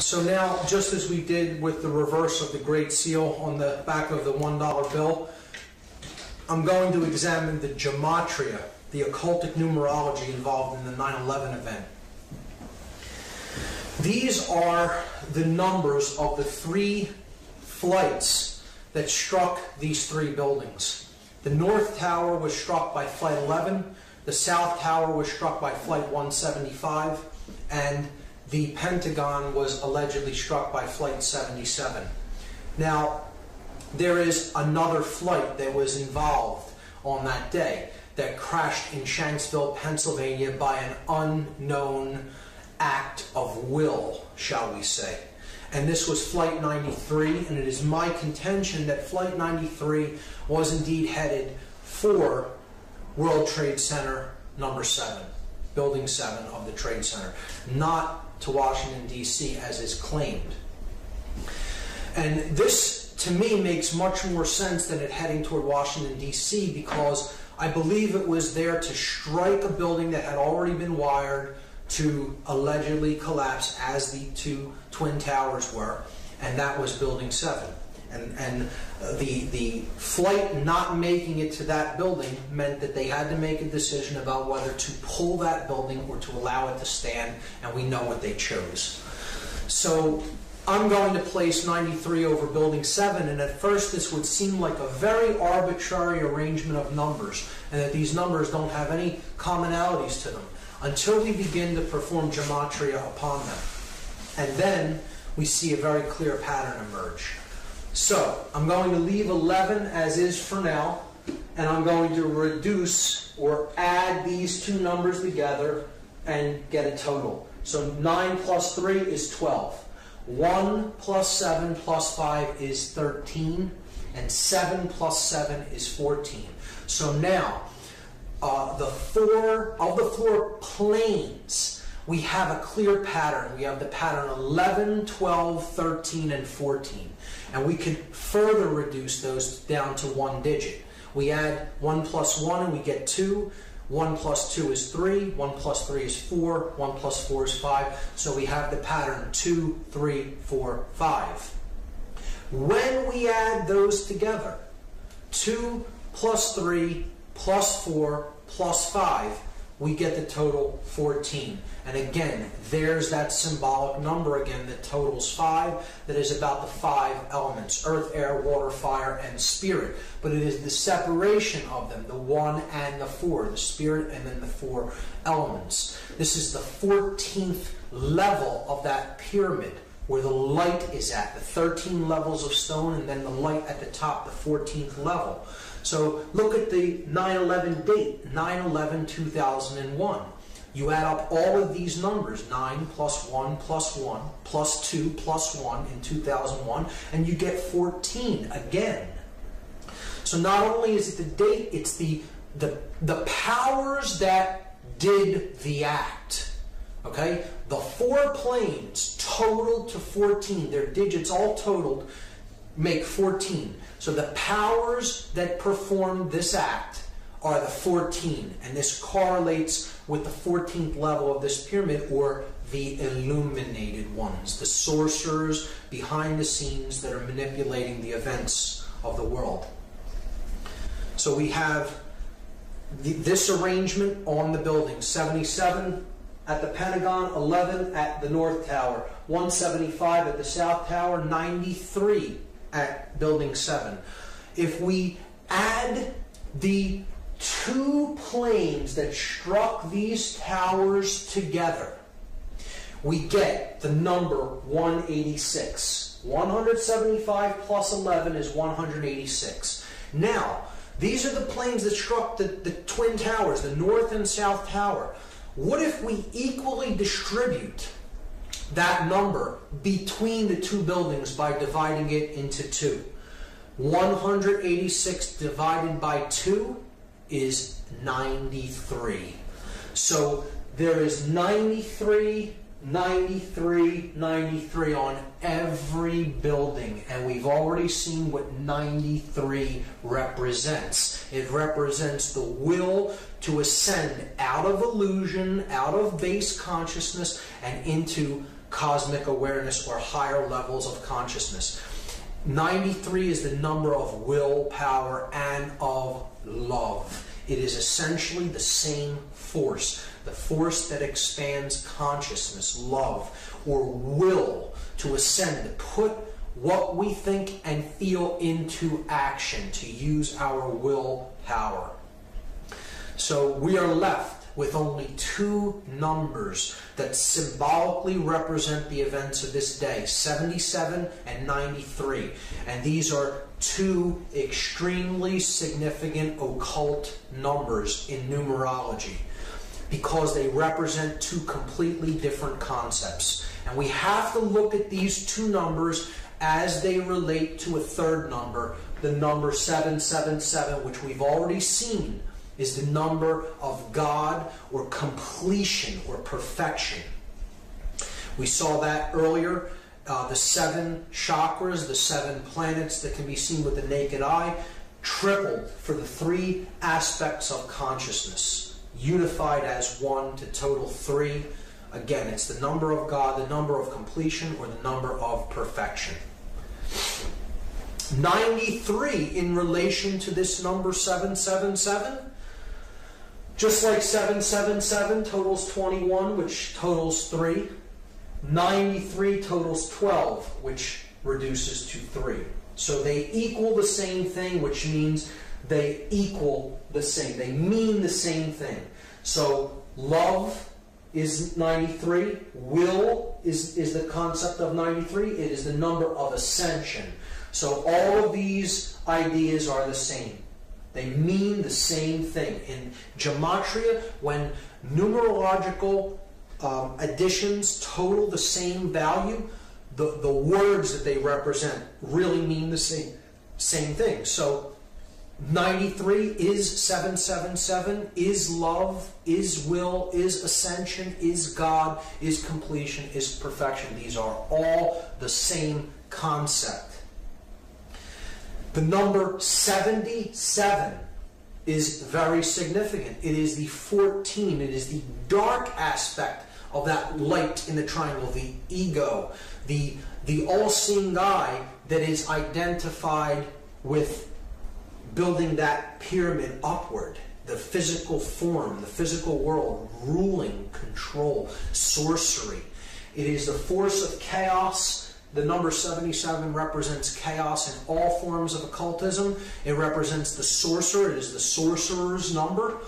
So now, just as we did with the reverse of the Great Seal on the back of the $1 bill, I'm going to examine the gematria, the occultic numerology involved in the 9-11 event. These are the numbers of the three flights that struck these three buildings. The North Tower was struck by Flight 11, the South Tower was struck by Flight 175, and the Pentagon was allegedly struck by Flight 77. Now, there is another flight that was involved on that day that crashed in Shanksville, Pennsylvania by an unknown act of will, shall we say. And this was Flight 93, and it is my contention that Flight 93 was indeed headed for World Trade Center number 7, Building 7 of the Trade Center, not to Washington, D.C., as is claimed. And this, to me, makes much more sense than it heading toward Washington, D.C., because I believe it was there to strike a building that had already been wired to allegedly collapse as the two twin towers were, and that was Building 7. And, and uh, the, the flight not making it to that building meant that they had to make a decision about whether to pull that building or to allow it to stand, and we know what they chose. So I'm going to place 93 over building 7, and at first this would seem like a very arbitrary arrangement of numbers, and that these numbers don't have any commonalities to them until we begin to perform gematria upon them. And then we see a very clear pattern emerge. So I'm going to leave 11 as is for now, and I'm going to reduce or add these two numbers together and get a total. So 9 plus 3 is 12. 1 plus 7 plus 5 is 13, and 7 plus 7 is 14. So now, uh, the four of the four planes, we have a clear pattern. We have the pattern 11, 12, 13, and 14. And we can further reduce those down to one digit. We add 1 plus 1 and we get 2. 1 plus 2 is 3, 1 plus 3 is 4, 1 plus 4 is 5. So we have the pattern 2, 3, 4, 5. When we add those together, 2 plus 3 plus 4 plus 5, we get the total 14. And again, there's that symbolic number again that totals 5, that is about the five elements earth, air, water, fire, and spirit. But it is the separation of them, the 1 and the 4, the spirit and then the four elements. This is the 14th level of that pyramid where the light is at, the 13 levels of stone, and then the light at the top, the 14th level. So look at the 9-11 date, 9-11-2001. You add up all of these numbers, 9 plus 1 plus 1 plus 2 plus 1 in 2001, and you get 14 again. So not only is it the date, it's the, the, the powers that did the act. Okay? The four planes totaled to 14. Their digits all totaled make 14. So the powers that perform this act are the 14, and this correlates with the 14th level of this pyramid, or the illuminated ones, the sorcerers behind the scenes that are manipulating the events of the world. So we have this arrangement on the building 77 at the Pentagon, 11 at the North Tower, 175 at the South Tower, 93 at building 7. If we add the two planes that struck these towers together, we get the number 186. 175 plus 11 is 186. Now, these are the planes that struck the, the twin towers, the north and south tower. What if we equally distribute that number between the two buildings by dividing it into two. 186 divided by 2 is 93. So there is 93, 93, 93 on every building. And we've already seen what 93 represents. It represents the will to ascend out of illusion, out of base consciousness, and into cosmic awareness or higher levels of consciousness. 93 is the number of willpower and of love. It is essentially the same force, the force that expands consciousness, love, or will to ascend, to put what we think and feel into action, to use our willpower. So we are left with only two numbers that symbolically represent the events of this day 77 and 93. And these are two extremely significant occult numbers in numerology because they represent two completely different concepts. And we have to look at these two numbers as they relate to a third number, the number 777, which we've already seen is the number of God or completion or perfection. We saw that earlier. Uh, the seven chakras, the seven planets that can be seen with the naked eye, tripled for the three aspects of consciousness, unified as one to total three. Again, it's the number of God, the number of completion, or the number of perfection. 93 in relation to this number 777 just like 777 totals 21, which totals 3. 93 totals 12, which reduces to 3. So they equal the same thing, which means they equal the same. They mean the same thing. So love is 93. Will is, is the concept of 93. It is the number of ascension. So all of these ideas are the same. They mean the same thing. In gematria, when numerological um, additions total the same value, the, the words that they represent really mean the same, same thing. So 93 is 777, is love, is will, is ascension, is God, is completion, is perfection. These are all the same concept. The number 77 is very significant. It is the 14, it is the dark aspect of that light in the triangle, the ego, the, the all seeing eye that is identified with building that pyramid upward. The physical form, the physical world, ruling, control, sorcery. It is the force of chaos the number 77 represents chaos in all forms of occultism. It represents the sorcerer. It is the sorcerer's number.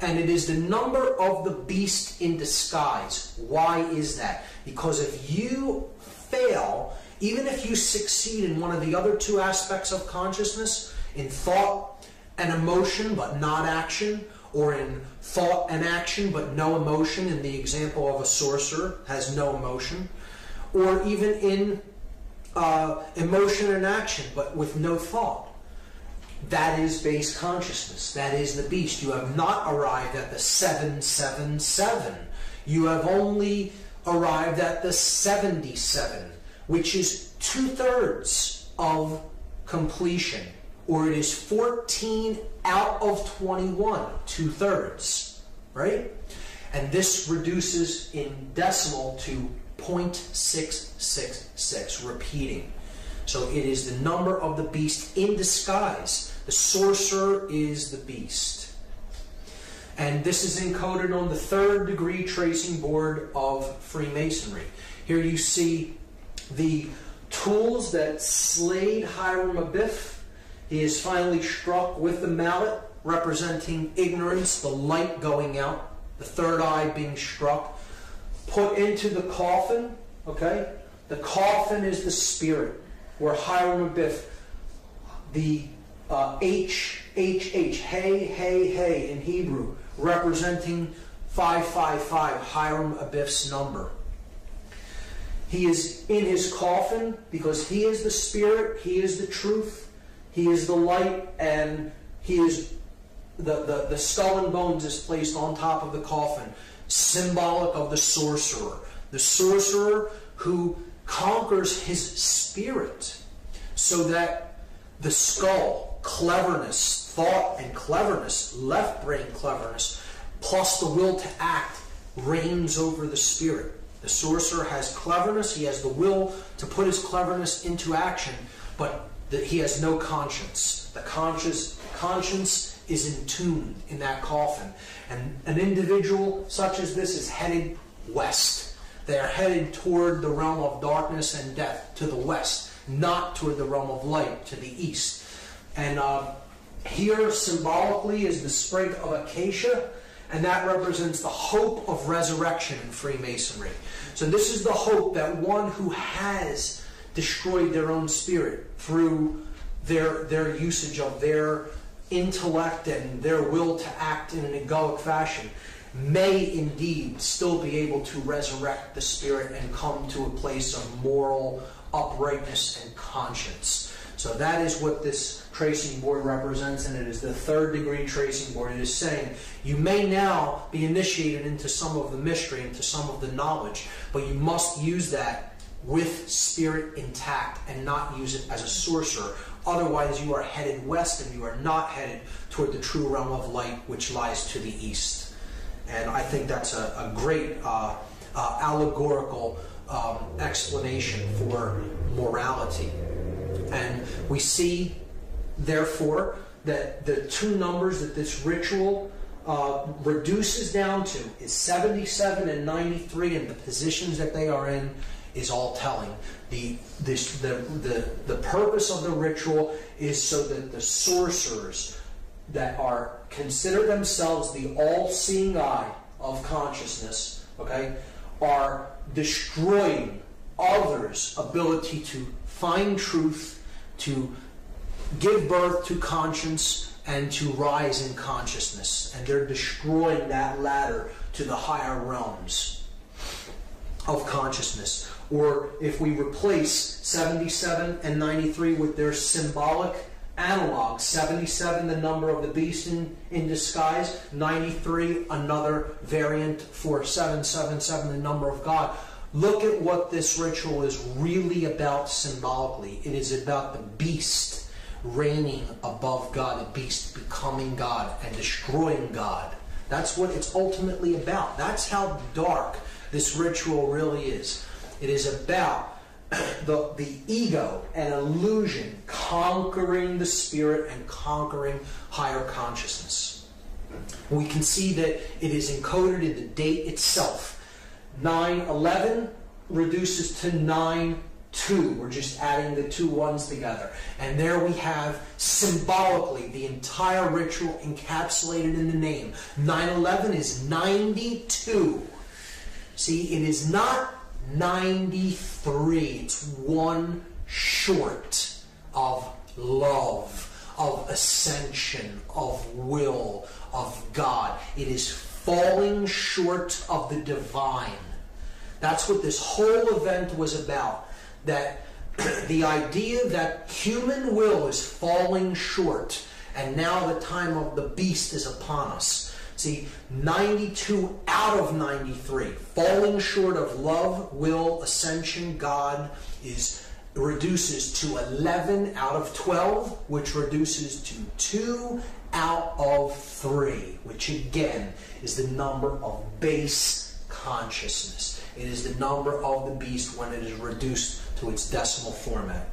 And it is the number of the beast in disguise. Why is that? Because if you fail, even if you succeed in one of the other two aspects of consciousness, in thought and emotion but not action, or in thought and action but no emotion, in the example of a sorcerer, has no emotion, or even in uh, emotion and action, but with no thought. That is base consciousness. That is the beast. You have not arrived at the 777. You have only arrived at the 77, which is two thirds of completion, or it is 14 out of 21, two thirds, right? And this reduces in decimal to 0.666, repeating. So it is the number of the beast in disguise. The sorcerer is the beast. And this is encoded on the third degree tracing board of Freemasonry. Here you see the tools that slayed Hiram Abiff. He is finally struck with the mallet, representing ignorance, the light going out, the third eye being struck put into the coffin, okay? The coffin is the spirit, where Hiram Abiff, the uh, H, H, H, hey, hey, hey in Hebrew, representing 555, Hiram Abiff's number. He is in his coffin because he is the spirit, he is the truth, he is the light, and he is the, the, the skull and bones is placed on top of the coffin symbolic of the sorcerer. The sorcerer who conquers his spirit so that the skull, cleverness, thought and cleverness, left brain cleverness, plus the will to act reigns over the spirit. The sorcerer has cleverness, he has the will to put his cleverness into action, but the, he has no conscience. The conscious, conscience is entombed in that coffin. And an individual such as this is headed west. They are headed toward the realm of darkness and death, to the west, not toward the realm of light, to the east. And uh, here, symbolically, is the sprig of acacia, and that represents the hope of resurrection in Freemasonry. So, this is the hope that one who has destroyed their own spirit through their, their usage of their intellect and their will to act in an egoic fashion may indeed still be able to resurrect the spirit and come to a place of moral uprightness and conscience. So that is what this tracing board represents, and it is the third degree tracing board. It is saying you may now be initiated into some of the mystery, into some of the knowledge, but you must use that with spirit intact and not use it as a sorcerer. Otherwise, you are headed west and you are not headed toward the true realm of light which lies to the east. And I think that's a, a great uh, uh, allegorical um, explanation for morality. And we see, therefore, that the two numbers that this ritual uh, reduces down to is 77 and 93, and the positions that they are in is all telling. The, this, the, the, the purpose of the ritual is so that the sorcerers that are consider themselves the all-seeing eye of consciousness, okay, are destroying others' ability to find truth, to give birth to conscience, and to rise in consciousness. And they're destroying that ladder to the higher realms of consciousness. Or if we replace 77 and 93 with their symbolic analog 77 the number of the beast in, in disguise 93 another variant for 777 the number of god. Look at what this ritual is really about symbolically. It is about the beast reigning above god the beast becoming god and destroying god. That's what it's ultimately about. That's how dark this ritual really is it is about the, the ego and illusion conquering the spirit and conquering higher consciousness. We can see that it is encoded in the date itself. 9 11 reduces to 9 2. We're just adding the two ones together. And there we have symbolically the entire ritual encapsulated in the name. 9 11 is 92. See, it is not 93. It's one short of love, of ascension, of will, of God. It is falling short of the divine. That's what this whole event was about. That the idea that human will is falling short, and now the time of the beast is upon us. See, 92 out of 93, falling short of love, will, ascension, God, is reduces to 11 out of 12, which reduces to 2 out of 3, which again is the number of base consciousness. It is the number of the beast when it is reduced to its decimal format.